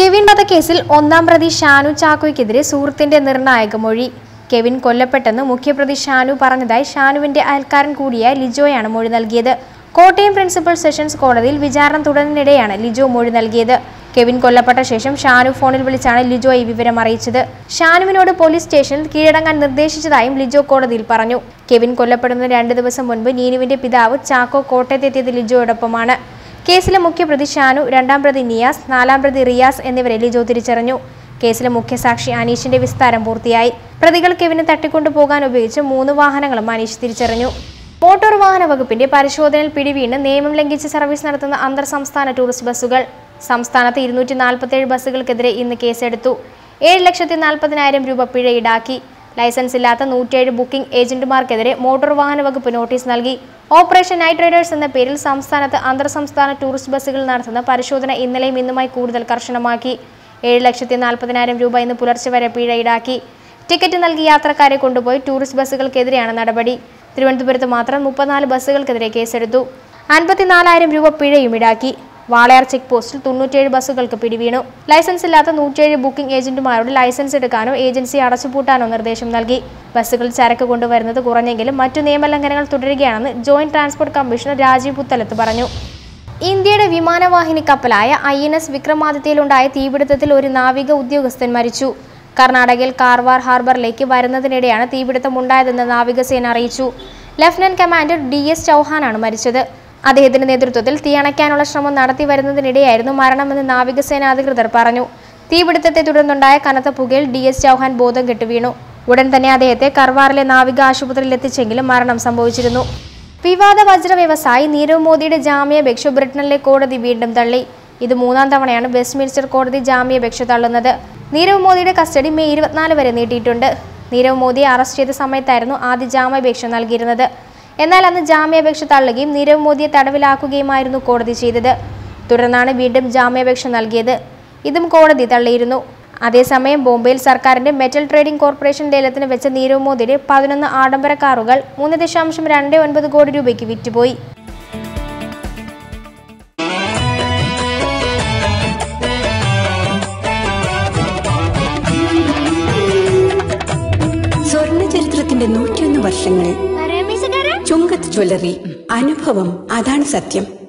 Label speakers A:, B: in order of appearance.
A: Kevin വധക്കേസിൽ ഒന്നാം പ്രതി ഷാനു ചാക്കോയ്ക്കെതിരെ സുഹൃത്തിന്റെ നിർണായക മൊഴി. കെവിൻ കൊല്ലപ്പെട്ടെന്ന് മുഖ്യപ്രതി ഷാനു പറഞ്ഞതായി ഷാനുവിന്റെ അയൽക്കാരൻ കൂടിയായ ലിജോയാണ് മൊഴി നൽകിയത്. കോട്ടയം പ്രിൻസിപ്പൽ സെഷൻസ് കോടതിയിൽ വിചാരണ തുടരുന്നതിനിടെയാണ് ലിജോ മൊഴി നൽകിയത്. കെവിൻ കൊല്ലപ്പെട്ട ശേഷം ഷാനു ഫോണിൽ വിളിച്ചാണ് ലിജോ ഈ വിവരം അറിയിച്ചത്. ഷാനുവിനോട് പോലീസ് സ്റ്റേഷനിൽ കീഴടങ്ങാൻ നിർദ്ദേശിച്ചതായും ലിജോ കോടതിയിൽ പറഞ്ഞു. കെവിൻ കൊല്ലപ്പെടുന്ന രണ്ട് ദിവസം മുൻപ് നീനുവിന്റെ പിതാവ് ചാക്കോ കോട്ടയത്തെത്തിയത് ലിജോയോടൊപ്പമാണ്. കേസിലെ മുഖ്യപ്രതി ഷാനു രണ്ടാം പ്രതി നിയാസ് നാലാം പ്രതി റിയാസ് എന്നിവരെ ലിജോ തിരിച്ചറിഞ്ഞു. കേസിലെ മുഖ്യസാക്ഷി അനീഷിന്റെ വിസ്താരം പൂർത്തിയായി. പ്രതികൾ കെവിനെ തട്ടിക്കൊണ്ടുപോകാൻ ഉപയോഗിച്ച് മൂന്ന് വാഹനങ്ങളും അനീഷ് തിരിച്ചറിഞ്ഞു. മോട്ടോർ വാഹന വകുപ്പിന്റെ പരിശോധനയിൽ പിടിവീണ് നിയമം ലംഘിച്ച് സർവീസ് നടത്തുന്ന അന്തർ സംസ്ഥാന ടൂറിസ്റ്റ് ബസ്സുകൾ. സംസ്ഥാനത്ത് ഇരുന്നൂറ്റി നാൽപ്പത്തേഴ് ബസ്സുകൾക്കെതിരെ ഇന്ന് കേസെടുത്തു. ഏഴ് ലക്ഷത്തി നാൽപ്പതിനായിരം രൂപ പിഴ ഈടാക്കി. ലൈസൻസ് ഇല്ലാത്ത നൂറ്റിയേഴ് ബുക്കിംഗ് ഏജന്റുമാർക്കെതിരെ മോട്ടോർ വാഹന വകുപ്പ് നോട്ടീസ് നൽകി. ഓപ്പറേഷൻ നൈറ്റ് റൈഡേഴ്സ് എന്ന പേരിൽ സംസ്ഥാനത്ത് അന്തർ സംസ്ഥാന ടൂറിസ്റ്റ് ബസ്സുകൾ നടത്തുന്ന പരിശോധന ഇന്നലെയും ഇന്നുമായി കൂടുതൽ കർശനമാക്കി. ഏഴ് ലക്ഷത്തി നാൽപ്പതിനായിരം രൂപ ഇന്ന് പുലർച്ചെ വരെ പിഴ ഈടാക്കി. ടിക്കറ്റ് നൽകി യാത്രക്കാരെ കൊണ്ടുപോയി ടൂറിസ്റ്റ് ബസ്സുകൾക്കെതിരെയാണ് നടപടി. തിരുവനന്തപുരത്ത് മാത്രം മുപ്പത്തിനാല് ബസ്സുകൾക്കെതിരെ കേസെടുത്തു. അൻപത്തിനാലായിരം രൂപ പിഴയും ഈടാക്കി. വാളയാർ ചെക്ക് പോസ്റ്റിൽ തൊണ്ണൂറ്റേഴ് ബസ്സുകൾക്ക് പിടിവീണു. ലൈസൻസ് ഇല്ലാത്ത നൂറ്റേഴ് ബുക്കിംഗ് ഏജന്റുമാരോട് ലൈസൻസ് എടുക്കാനോ ഏജൻസി അടച്ചുപൂട്ടാനോ നിർദ്ദേശം നൽകി. ബസ്സുകൾ ചരക്ക് കൊണ്ടുവരുന്നത് കുറഞ്ഞെങ്കിലും മറ്റു നിയമലംഘനങ്ങൾ തുടരുകയാണെന്ന് joint transport commissioner Rajeev Puthalath പറഞ്ഞു. ഇന്ത്യയുടെ വിമാനവാഹിനി കപ്പലായ ഐ എൻ എസ് വിക്രമാദിത്യയിലുണ്ടായ തീപിടുത്തത്തിൽ ഒരു നാവിക ഉദ്യോഗസ്ഥൻ മരിച്ചു. കർണാടകയിൽ കാർവാർ ഹാർബറിലേക്ക് വരുന്നതിനിടെയാണ് തീപിടുത്തമുണ്ടായതെന്ന് നാവികസേന അറിയിച്ചു. ലഫ്റ്റനന്റ് കമാൻഡർ ഡി എസ് ചൗഹാനാണ് മരിച്ചത്. അദ്ദേഹത്തിന്റെ നേതൃത്വത്തിൽ തീയണയ്ക്കാനുള്ള ശ്രമം നടത്തി വരുന്നതിനിടെയായിരുന്നു മരണമെന്ന് നാവികസേന അധികൃതർ പറഞ്ഞു. തീപിടുത്തത്തെ തുടർന്നുണ്ടായ കനത്ത പുകയിൽ ഡി എസ് ചൗഹാൻ ബോധം കെട്ടുവീണു. ഉടൻ തന്നെ അദ്ദേഹത്തെ കർവാറിലെ നാവിക ആശുപത്രിയിൽ എത്തിച്ചെങ്കിലും മരണം സംഭവിച്ചിരുന്നു. വിവാദ വജ്ര വ്യവസായി നീരവ് മോദിയുടെ ജാമ്യാപേക്ഷ ബ്രിട്ടനിലെ കോടതി വീണ്ടും തള്ളി. ഇത് മൂന്നാം തവണയാണ് വെസ്റ്റ്മിൻസ്റ്റർ കോടതി ജാമ്യാപേക്ഷ തള്ളുന്നത്. നീരവ് മോദിയുടെ കസ്റ്റഡി മെയ് ഇരുപത്തിനാല് വരെ നീട്ടിയിട്ടുണ്ട്. നീരവ് മോദിയെ അറസ്റ്റ് ചെയ്ത സമയത്തായിരുന്നു ആദ്യ ജാമ്യാപേക്ഷ നൽകിയിരുന്നത്. എന്നാൽ അന്ന് ജാമ്യാപേക്ഷ തള്ളുകയും നീരവ് മോദിയെ തടവിലാക്കുകയുമായിരുന്നു കോടതി ചെയ്തത്. തുടർന്നാണ് വീണ്ടും ജാമ്യാപേക്ഷ നൽകിയത്. ഇതും കോടതി തള്ളിയിരുന്നു. അതേസമയം ബോംബെയിൽ സർക്കാരിന്റെ മെറ്റൽ ട്രേഡിംഗ് കോർപ്പറേഷൻ ലേലത്തിന് വെച്ച നീരവ് മോദിയുടെ പതിനൊന്ന് ആഡംബര കാറുകൾ മൂന്ന് ദശാംശം രണ്ട് ഒൻപത് കോടി രൂപയ്ക്ക് വിറ്റുപോയി.
B: ചരിത്രത്തിന്റെ നൂറ്റിയൊന്ന് വർഷങ്ങൾ ചുങ്കത്ത് ജ്വല്ലറി. അനുഭവം അതാണ് സത്യം.